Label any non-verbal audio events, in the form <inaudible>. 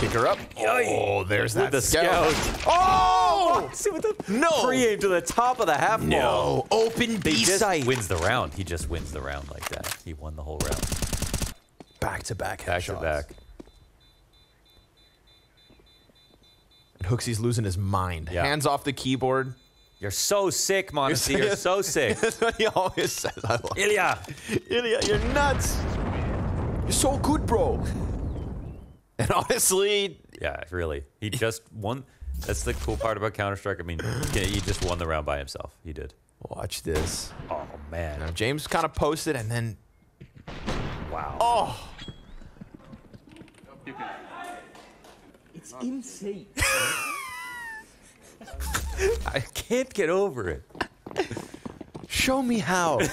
Kick her up. Oh, there's that the scout. scout. Oh! <laughs> See with the No. pre-aim to the top of the half wall. No. Open B just site. wins the round. He just wins the round like that. He won the whole round. Back to back Back to back. HooXi's losing his mind. Yeah. Hands off the keyboard. You're so sick, m0NESY. You're <laughs> so sick. That's <laughs> what he always says. I love Ilya. Ilya, you're nuts. You're so good, bro. <laughs> And honestly, Yeah, really. He just won. That's the cool part about Counter Strike. I mean, he just won the round by himself. He did. watch this. Oh man. Now, James kind of posted, and then Wow. oh, It's insane. <laughs> I can't get over it. show me how. <laughs>